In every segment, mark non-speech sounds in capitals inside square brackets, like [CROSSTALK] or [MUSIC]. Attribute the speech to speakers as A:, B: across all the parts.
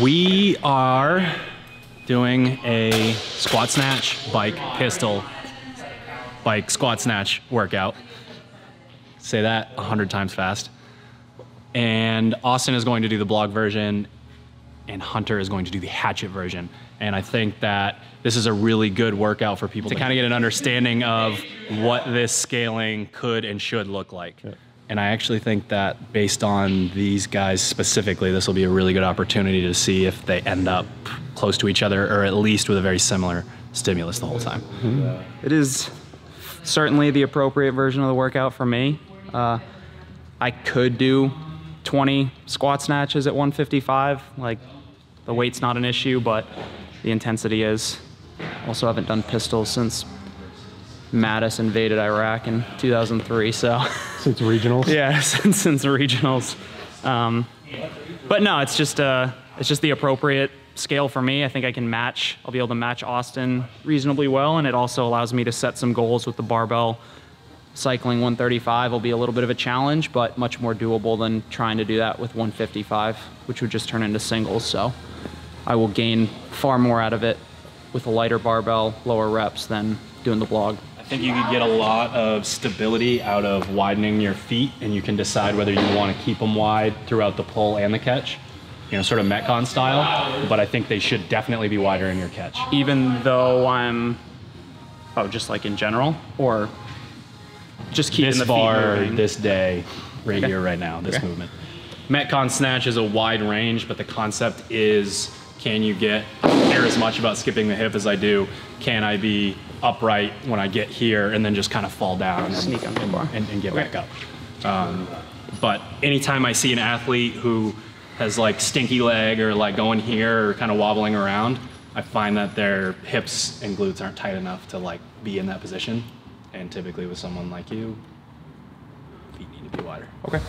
A: We are doing a squat snatch, bike, pistol, bike, squat snatch workout. Say that a hundred times fast. And Austin is going to do the blog version, and Hunter is going to do the hatchet version. And I think that this is a really good workout for people to kind of get an understanding of what this scaling could and should look like. And I actually think that based on these guys specifically, this will be a really good opportunity to see if they end up close to each other or at least with a very similar stimulus the whole time.
B: It is certainly the appropriate version of the workout for me. Uh, I could do 20 squat snatches at 155. Like, the weight's not an issue, but the intensity is. Also, haven't done pistols since Mattis invaded Iraq in 2003, so.
C: Since regionals. [LAUGHS]
B: Yeah, [LAUGHS] since, since regionals. Um, but no, it's just uh, it's just the appropriate scale for me. I think I can match. I'll be able to match Austin reasonably well, and it also allows me to set some goals with the barbell. Cycling 135 will be a little bit of a challenge, but much more doable than trying to do that with 155, which would just turn into singles. So I will gain far more out of it with a lighter barbell, lower reps than doing the blog.
A: I think you could get a lot of stability out of widening your feet, and you can decide whether you want to keep them wide throughout the pull and the catch, you know, sort of Metcon style. But I think they should definitely be wider in your catch.
B: even though I'm, oh, just like in general, or just keeping
A: This
B: the
A: bar,
B: moving?
A: this day, right
B: Okay.
A: here, right now, this
B: Okay.
A: movement. Metcon snatch is a wide range, but the concept is can you get, I don't care as much about skipping the hip as I do, can I be upright when I get here and then just kind of fall down and,
B: Sneak bar.
A: and, and get back up. Um, but anytime I see an athlete who has like stinky leg or like going here or kind of wobbling around, I find that their hips and glutes aren't tight enough to like be in that position. And typically with someone like you, feet need to be wider.
B: Okay.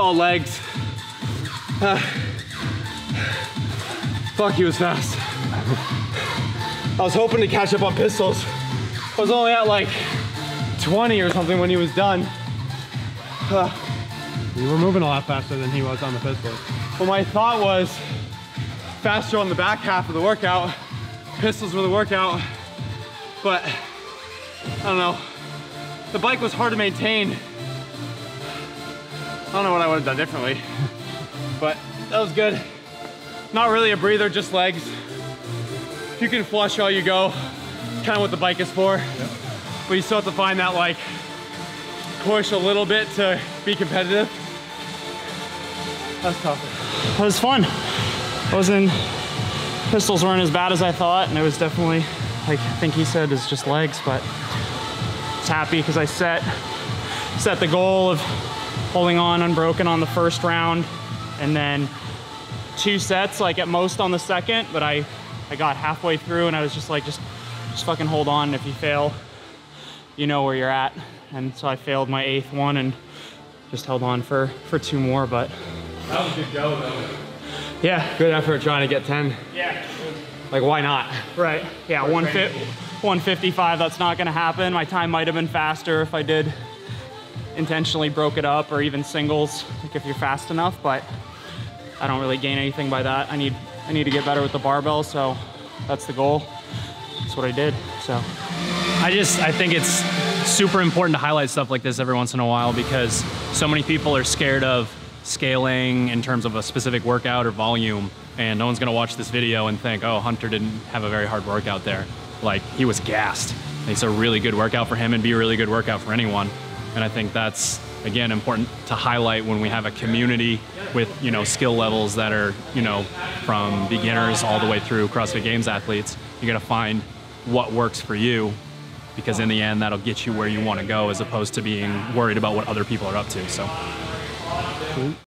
C: All legs. Uh, fuck, he was fast. I was hoping to catch up on pistols. I was only at like 20 or something when he was done. Uh,
D: You were moving a lot faster than he was on the pistols.
C: Well, my thought was faster on the back half of the workout. Pistols were the workout. But I don't know. The bike was hard to maintain. I don't know what I would have done differently. But that was good. Not really a breather, just legs. You can flush while you go, kind of what the bike is for. But you still have to find that like push a little bit to be competitive. That's tough.
B: It was fun. wasn't pistols weren't as bad as I thought, and it was definitely like I think he said is just legs, but I was happy because I set set the goal of holding on unbroken on the first round, and then two sets like at most on the second. But I I got halfway through and I was just like just just fucking hold on. And if you fail, you know where you're at. And so I failed my eighth one and just held on for for two more, but.
C: That was a good go though.
B: Yeah,
C: Good effort trying to get 10.
B: yeah,
C: Like why not?
B: right. Yeah, 150, 155, that's not gonna happen. My time might have been faster if I did intentionally broke it up or even singles, like if you're fast enough, but I don't really gain anything by that. I need, I need to get better with the barbell, so that's the goal. That's what I did, so.
A: I just I think it's super important to highlight stuff like this every once in a while because so many people are scared of scaling in terms of a specific workout or volume and no one's going to watch this video and think oh Hunter didn't have a very hard workout there like he was gassed it's a really good workout for him and be a really good workout for anyone and I think that's again important to highlight when we have a community with you know skill levels that are you know from beginners all the way through CrossFit Games athletes. You got to find what works for you because in the end that'll get you where you want to go as opposed to being worried about what other people are up to so